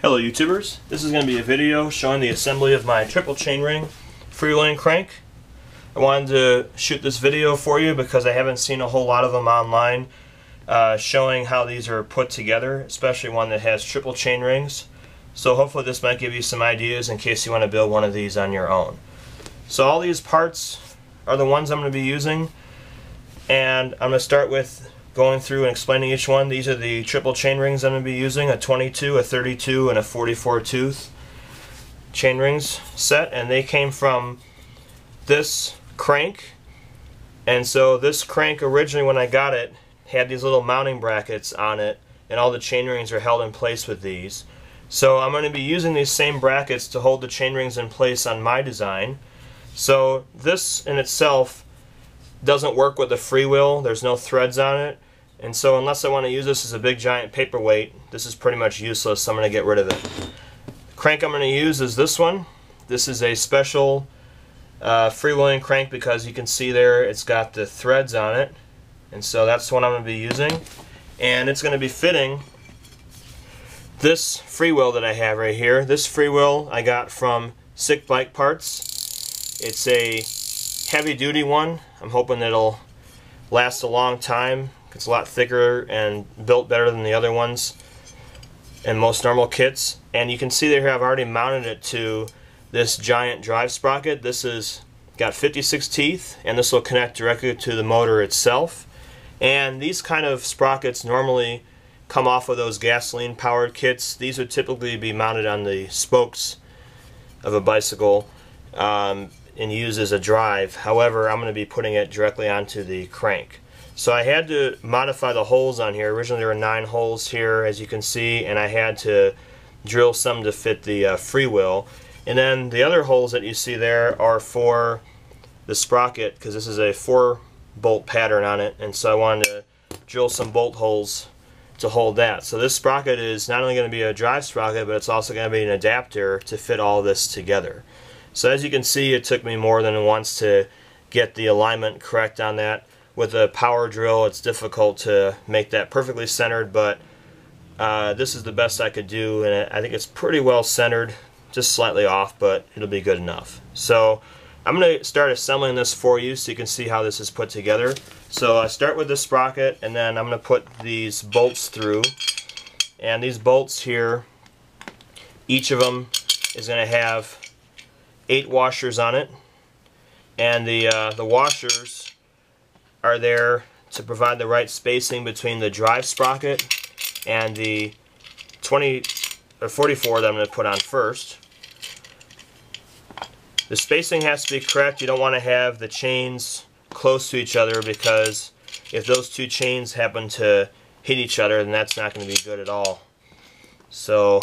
Hello YouTubers, this is going to be a video showing the assembly of my triple chainring freewheeling crank. I wanted to shoot this video for you because I haven't seen a whole lot of them online uh, showing how these are put together, especially one that has triple chain rings. So hopefully this might give you some ideas in case you want to build one of these on your own. So all these parts are the ones I'm going to be using and I'm going to start with going through and explaining each one. These are the triple chain rings I'm going to be using, a 22, a 32, and a 44 tooth chain rings set, and they came from this crank. And so this crank originally when I got it had these little mounting brackets on it, and all the chain rings are held in place with these. So I'm going to be using these same brackets to hold the chain rings in place on my design. So this in itself doesn't work with the freewheel. There's no threads on it. And so unless I want to use this as a big giant paperweight, this is pretty much useless, so I'm going to get rid of it. The crank I'm going to use is this one. This is a special uh, freewheeling crank because you can see there it's got the threads on it. And so that's what I'm going to be using. And it's going to be fitting this freewheel that I have right here. This freewheel I got from Sick Bike Parts. It's a heavy duty one. I'm hoping it'll last a long time it's a lot thicker and built better than the other ones and most normal kits. And you can see there I've already mounted it to this giant drive sprocket. This is got 56 teeth and this will connect directly to the motor itself. And these kind of sprockets normally come off of those gasoline powered kits. These would typically be mounted on the spokes of a bicycle um, and used as a drive. However, I'm going to be putting it directly onto the crank. So I had to modify the holes on here. Originally there were nine holes here as you can see and I had to drill some to fit the uh, freewheel. And then the other holes that you see there are for the sprocket because this is a four bolt pattern on it and so I wanted to drill some bolt holes to hold that. So this sprocket is not only going to be a drive sprocket but it's also going to be an adapter to fit all this together. So as you can see it took me more than once to get the alignment correct on that with a power drill it's difficult to make that perfectly centered but uh, this is the best I could do and I think it's pretty well centered just slightly off but it'll be good enough. So I'm going to start assembling this for you so you can see how this is put together. So I start with the sprocket and then I'm going to put these bolts through. And these bolts here each of them is going to have eight washers on it. And the uh, the washers are there to provide the right spacing between the drive sprocket and the 20 or 44 that I'm going to put on first. The spacing has to be correct. You don't want to have the chains close to each other because if those two chains happen to hit each other then that's not going to be good at all. So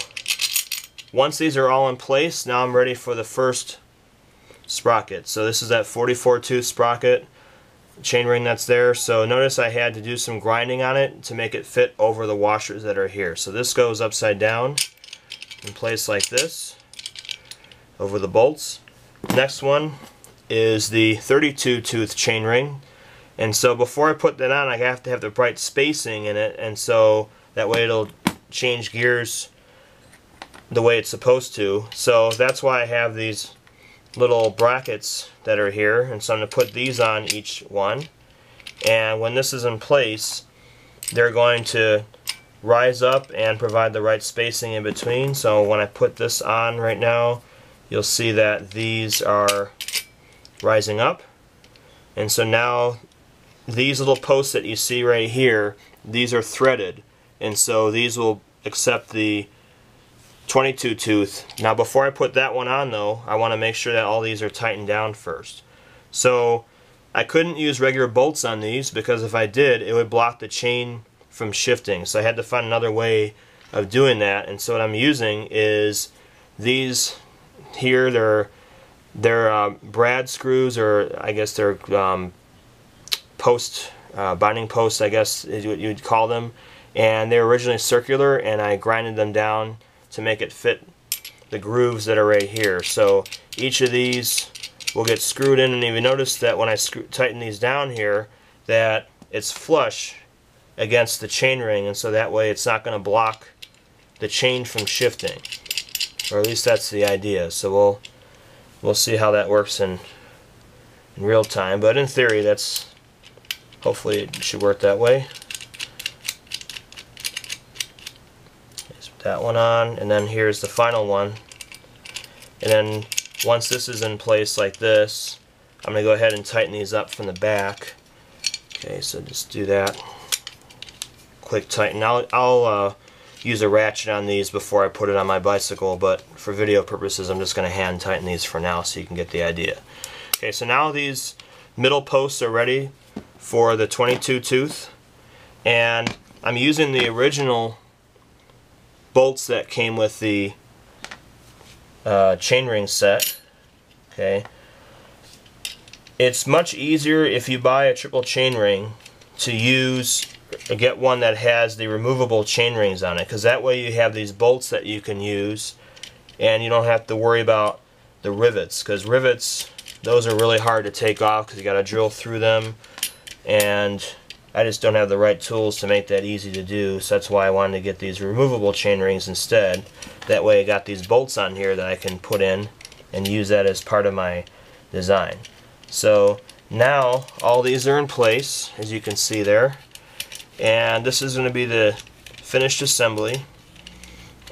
once these are all in place now I'm ready for the first sprocket. So this is that 44 tooth sprocket chainring that's there. So notice I had to do some grinding on it to make it fit over the washers that are here. So this goes upside down in place like this over the bolts. Next one is the 32 tooth chain ring. And so before I put that on I have to have the right spacing in it and so that way it'll change gears the way it's supposed to. So that's why I have these little brackets that are here and so I'm going to put these on each one. And when this is in place they're going to rise up and provide the right spacing in between. So when I put this on right now you'll see that these are rising up. And so now these little posts that you see right here these are threaded. And so these will accept the 22 tooth. Now before I put that one on though, I want to make sure that all these are tightened down first. So I couldn't use regular bolts on these because if I did, it would block the chain from shifting. So I had to find another way of doing that. And so what I'm using is these here, they're, they're uh, brad screws or I guess they're um, post, uh, binding posts I guess is what you'd call them. And they were originally circular and I grinded them down to make it fit the grooves that are right here. So each of these will get screwed in and you notice that when I screw, tighten these down here that it's flush against the chainring and so that way it's not going to block the chain from shifting. Or at least that's the idea. So we'll we'll see how that works in in real time. But in theory that's hopefully it should work that way. Put that one on and then here's the final one. And then once this is in place like this, I'm going to go ahead and tighten these up from the back. Okay, so just do that. Quick tighten. I'll, I'll uh, use a ratchet on these before I put it on my bicycle, but for video purposes I'm just going to hand tighten these for now so you can get the idea. Okay, so now these middle posts are ready for the 22 tooth, and I'm using the original bolts that came with the uh, chainring set. Okay, it's much easier if you buy a triple chainring to use get one that has the removable chain rings on it because that way you have these bolts that you can use and you don't have to worry about the rivets because rivets those are really hard to take off because you got to drill through them and I just don't have the right tools to make that easy to do so that's why I wanted to get these removable chain rings instead. That way I got these bolts on here that I can put in and use that as part of my design. So now all these are in place as you can see there. And this is going to be the finished assembly.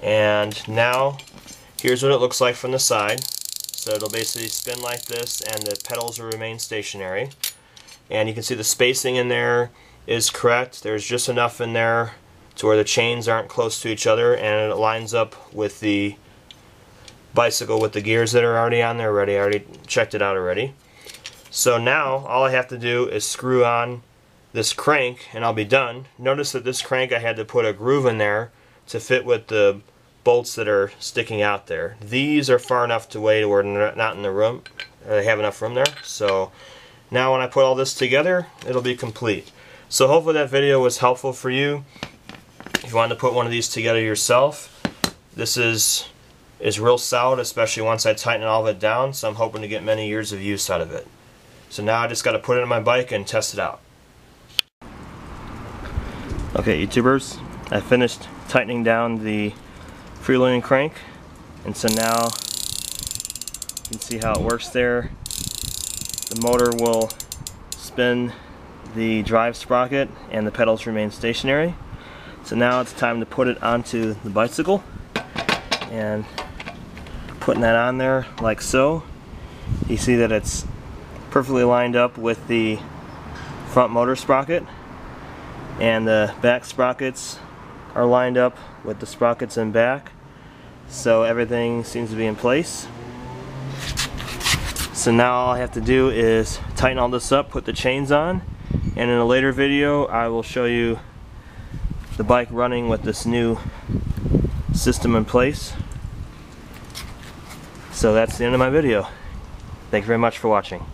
And now here's what it looks like from the side. So it'll basically spin like this and the pedals will remain stationary. And you can see the spacing in there is correct there's just enough in there to where the chains aren't close to each other and it lines up with the bicycle with the gears that are already on there already I already checked it out already so now all I have to do is screw on this crank and I'll be done. Notice that this crank I had to put a groove in there to fit with the bolts that are sticking out there. These are far enough to where they're not in the room. They have enough room there. So now when I put all this together, it'll be complete. So hopefully that video was helpful for you. If you want to put one of these together yourself, this is is real solid, especially once I tighten all of it down. So I'm hoping to get many years of use out of it. So now I just got to put it on my bike and test it out. Okay, YouTubers, I finished tightening down the freewheeling crank, and so now you can see how it works there. The motor will spin the drive sprocket and the pedals remain stationary. So now it's time to put it onto the bicycle and putting that on there like so. You see that it's perfectly lined up with the front motor sprocket and the back sprockets are lined up with the sprockets in back so everything seems to be in place so now all I have to do is tighten all this up put the chains on and in a later video I will show you the bike running with this new system in place. So that's the end of my video. Thank you very much for watching